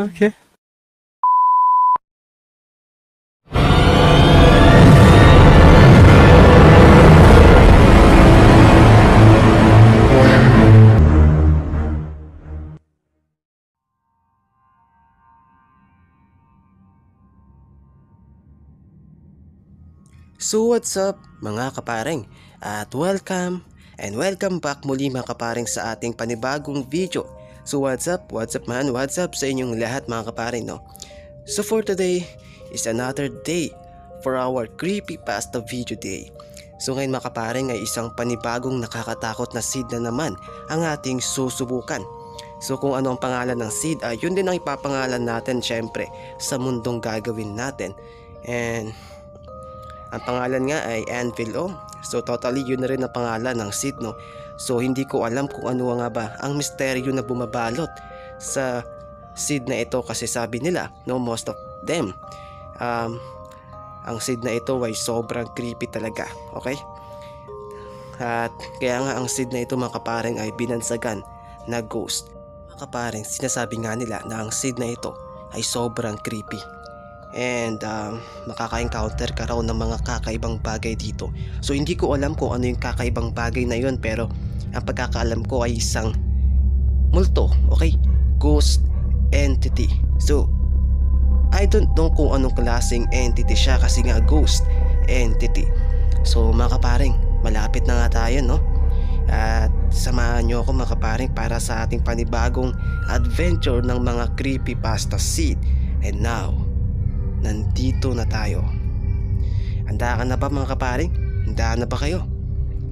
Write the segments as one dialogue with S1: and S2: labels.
S1: Okay.
S2: So what's up mga kaparing at welcome and welcome back muli mga kaparing sa ating panibagong video. So what's up, what's up man, what's up sa inyong lahat mga kaparing no. So for today is another day for our creepypasta video day. So ngayon mga kaparing ay isang panibagong nakakatakot na seed na naman ang ating susubukan. So kung ano ang pangalan ng seed ay yun din ang ipapangalan natin syempre sa mundong gagawin natin. And ang pangalan nga ay Anvil O. So totally yun na rin ang pangalan ng seed no. So hindi ko alam kung ano nga ba ang misteryo na bumabalot sa seed na ito kasi sabi nila no most of them um, ang seed na ito ay sobrang creepy talaga okay? At kaya nga ang seed na ito mga kaparing ay binansagan na ghost. Mga kaparing sinasabi nga nila na ang seed na ito ay sobrang creepy and um, makaka-encounter ka raw ng mga kakaibang bagay dito. So hindi ko alam kung ano yung kakaibang bagay na yun pero ang pagkakaalam ko ay isang multo, okay? Ghost entity. So I don't know kung anong klaseng entity siya kasi nga ghost entity. So mga kaparing, malapit na nga tayo no? At samahan nyo ako mga kaparing para sa ating panibagong adventure ng mga creepypasta seed. And now, nandito na tayo. Handa ka na ba mga kaparing? Handa na ba kayo?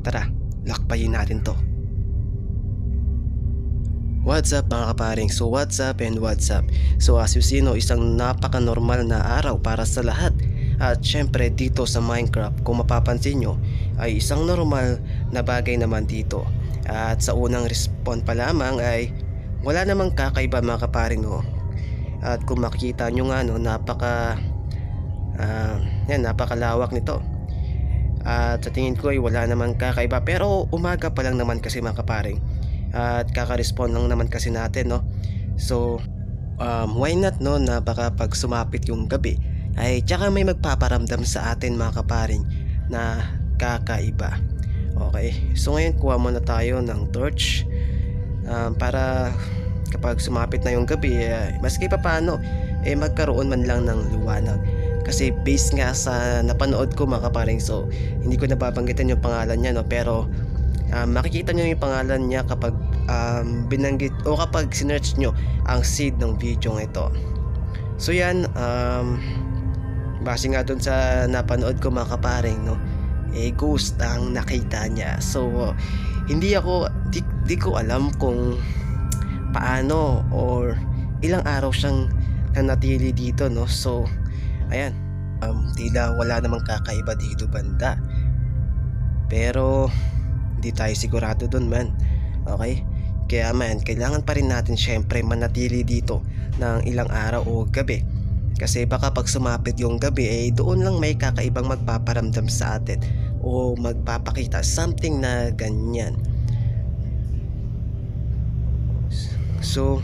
S2: Tara, lakbayin natin to. What's up mga kaparing? So what's up and what's up? So as you see no, isang napaka-normal na araw para sa lahat. At syempre dito sa Minecraft, kung mapapansin nyo, ay isang normal na bagay naman dito. At sa unang respawn pa lamang ay wala namang kakaiba mga kaparing no. At kung makikita nyo nga no, napaka uh, yan, napakalawak nito. At sa tingin ko ay wala namang kakaiba pero umaga pa lang naman kasi mga kaparing. At kaka-respond lang naman kasi natin no. So um, why not no na baka pag sumapit yung gabi ay tsaka may magpaparamdam sa atin mga kaparing na kakaiba. Okay, so ngayon kuha muna tayo ng torch um, para kapag sumapit na yung gabi eh, maski pa paano eh magkaroon man lang ng liwanag. Kasi based nga sa napanood ko mga kaparing so hindi ko nababanggitan yung pangalan niya no? Pero um, makikita nyo yung pangalan niya kapag um, binanggit o kapag sinearch nyo ang seed ng video ito. So yan um, base nga dun sa napanood ko mga kaparing no? Eh ghost ang nakita niya. So hindi ako di, di ko alam kung paano or ilang araw siyang nanatili dito no? So ayan. Um, tila wala namang kakaiba dito banda. Pero hindi tayo sigurado dun man. Okay? Kaya man kailangan pa rin natin syempre manatili dito ng ilang araw o gabi. Kasi baka pag sumapit yung gabi eh doon lang may kakaibang magpaparamdam sa atin o magpapakita something na ganyan So,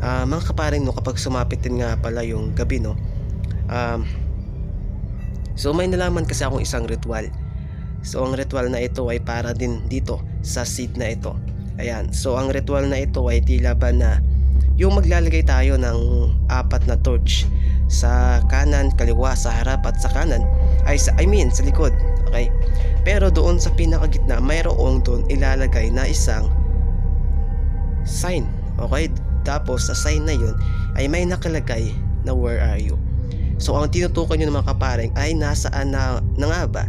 S2: uh, mga kaparing no, kapag sumapit din nga pala yung gabi no, um, so may nalaman kasi akong isang ritual. So ang ritual na ito ay para din dito sa seed na ito. Ayan, so ang ritual na ito ay tila ba na yung maglalagay tayo ng apat na torch sa kanan, kaliwa, sa harap at sa kanan ay sa I mean sa likod, okay? Pero doon sa pinakagitna, mayroong doon ilalagay na isang sign. Okay? Tapos sa sign na yun ay may nakalagay na where are you. So ang tinutukoy nyo ng mga kaparing ay nasaan na, na nga ba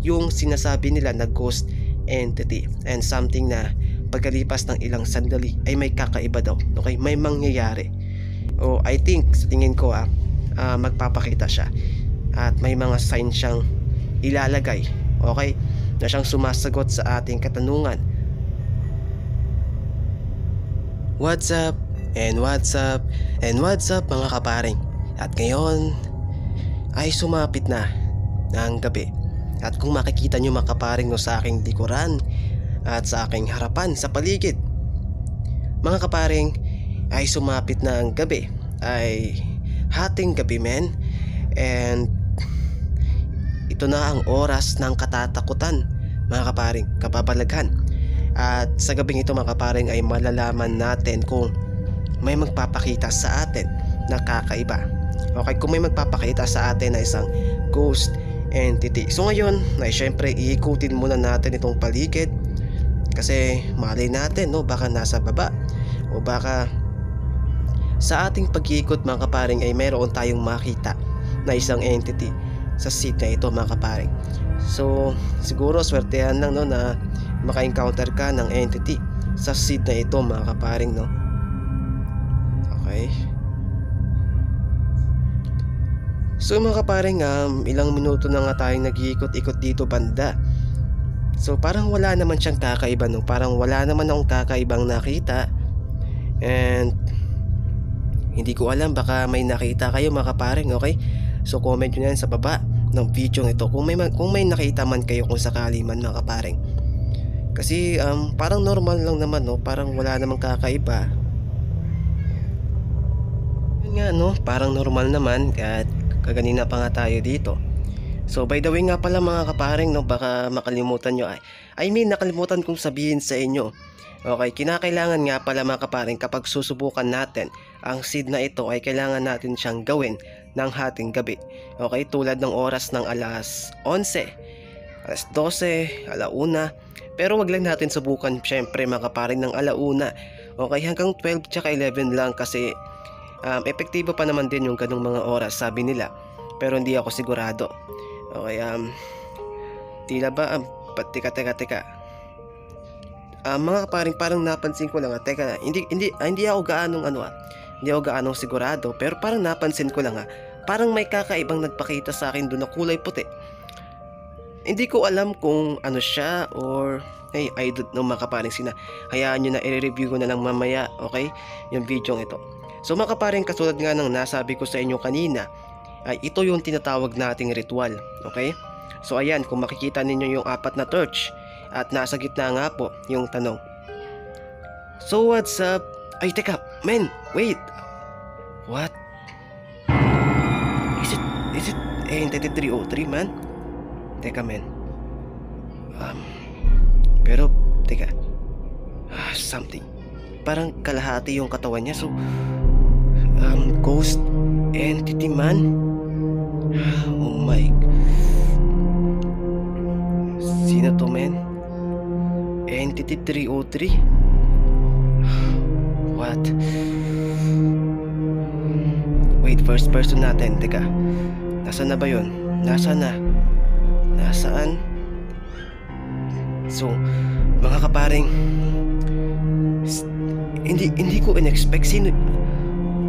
S2: yung sinasabi nila na ghost entity and something na pagkalipas ng ilang sandali ay may kakaiba daw. Okay? May mangyayari. O I think sa tingin ko ah, uh, magpapakita siya. At may mga sign siyang ilalagay. Okay? Na siyang sumasagot sa ating katanungan What's up? And what's up? And what's up mga kaparing? At ngayon ay sumapit na ng gabi. At kung makikita nyo mga kaparing no sa aking likuran at sa aking harapan sa paligid. Mga kaparing, ay sumapit na ang gabi ay hating gabi men and ito na ang oras ng katatakutan mga kaparing kababalaghan at sa gabing ito mga kaparing ay malalaman natin kung may magpapakita sa atin na kakaiba. Okay kung may magpapakita sa atin na isang ghost entity. So ngayon ay syempre iikutin muna natin itong paligid. Kasi malay natin no baka nasa baba. O baka sa ating pag-iikot mga kaparing ay meron tayong makita na isang entity sa seat na ito mga kaparing. So siguro swertehan lang no na maka-encounter ka ng entity sa seat na ito mga kaparing no okay so mga kaparing um, ilang minuto na nga tayong nag-iikot-ikot dito banda So parang wala naman siyang kakaiba no. Parang wala naman akong kakaibang nakita. And hindi ko alam baka may nakita kayo mga kaparing, okay? So comment nyo yan sa baba ng video ito kung may kung may nakita man kayo kung sakali man mga kaparing. Kasi um, parang normal lang naman no, parang wala namang kakaiba. Yun nga no, parang normal naman at kaganina pa nga tayo dito. So by the way nga pala mga kaparing no baka makalimutan nyo ay I mean nakalimutan kong sabihin sa inyo. Okay, kinakailangan nga pala mga kaparing kapag susubukan natin ang seed na ito ay kailangan natin siyang gawin ng hating gabi. Okay, tulad ng oras ng alas 11, alas 12, alauna. Pero wag lang natin subukan syempre mga kaparing ng alauna. Okay, hanggang 12 tsaka 11 lang kasi um, epektibo pa naman din yung ganong mga oras sabi nila. Pero hindi ako sigurado. Okay, um, tila ba, um, teka, teka, teka. Ah, mga kaparing, parang napansin ko lang, ah, teka, hindi, hindi, ah, hindi ako gaanong ano ah, hindi ako gaanong sigurado, pero parang napansin ko lang ah, parang may kakaibang nagpakita sa akin doon na kulay puti. Hindi ko alam kung ano siya or hey, I don't know mga kaparing sina. Hayaan nyo na i-review ko na lang mamaya, okay? Yung video ito. So mga kaparing, kasulad nga ng nasabi ko sa inyo kanina, ay ito yung tinatawag nating ritual. Okay? So ayan, kung makikita ninyo yung apat na torch at nasa gitna nga po yung tanong. So what's up? Ay teka, men, wait. What? Is it, is it entity 303 man? Teka men. Um, pero, teka. Ah, something. Parang kalahati yung katawan niya so um, ghost entity man? Oh my Sino to men? Entity 303? What? Wait, first person natin. Teka. Nasaan na ba yun? Nasaan na? Nasaan? So, mga kaparing, hindi hindi ko in-expect sino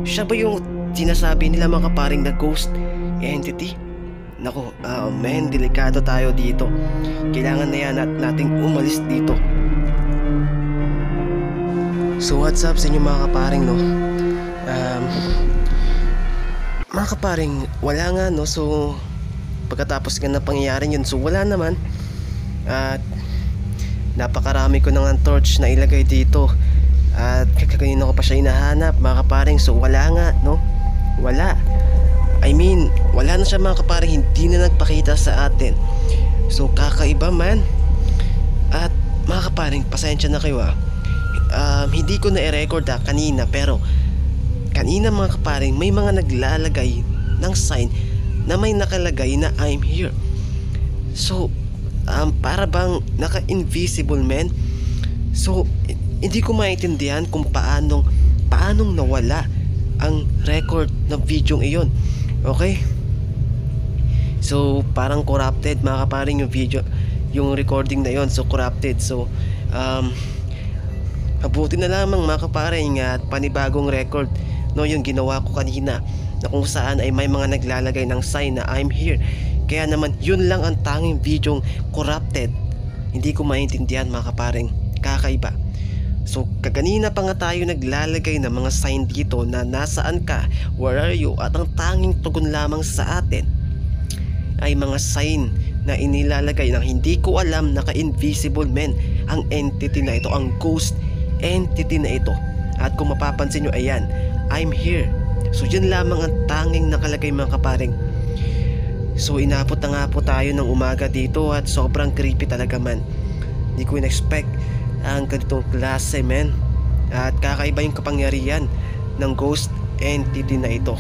S2: siya ba yung sinasabi nila mga kaparing na ghost entity? Nako, ah man, delikado tayo dito. Kailangan na yan nat nating umalis dito. So what's up sa inyo mga kaparing no? Um, mga kaparing, wala nga no, so pagkatapos nga na pangyayarin yun, so wala naman. At napakarami ko ng torch na ilagay dito. At kakaganina ko pa siya hinahanap mga kaparing, so wala nga no? Wala. I mean, wala na siya mga kaparing, hindi na nagpakita sa atin. So kakaiba man. At mga kaparing, pasensya na kayo ah. Um, hindi ko na i-record ah, kanina pero kanina mga kaparing may mga naglalagay ng sign na may nakalagay na I'm here. So, um, para bang naka-invisible man. So, hindi ko maintindihan kung paanong paanong nawala ang record ng video iyon. Okay? So, parang corrupted mga kaparing yung video, yung recording na yon So, corrupted. So, um, mabuti na lamang mga kaparing at panibagong record no yung ginawa ko kanina na kung saan ay may mga naglalagay ng sign na I'm here. Kaya naman yun lang ang tanging video corrupted. Hindi ko maintindihan mga kaparing. Kakaiba. So kaganina pa nga tayo naglalagay ng mga sign dito na nasaan ka, where are you at ang tanging tugon lamang sa atin ay mga sign na inilalagay ng hindi ko alam naka-invisible men ang entity na ito, ang ghost entity na ito At kung mapapansin nyo, ayan, I'm here. So yun lamang ang tanging nakalagay mga kaparing. So inabot na nga po tayo ng umaga dito at sobrang creepy talaga man. Hindi ko in-expect ang ganitong klase men. At kakaiba yung kapangyarihan ng ghost entity na ito.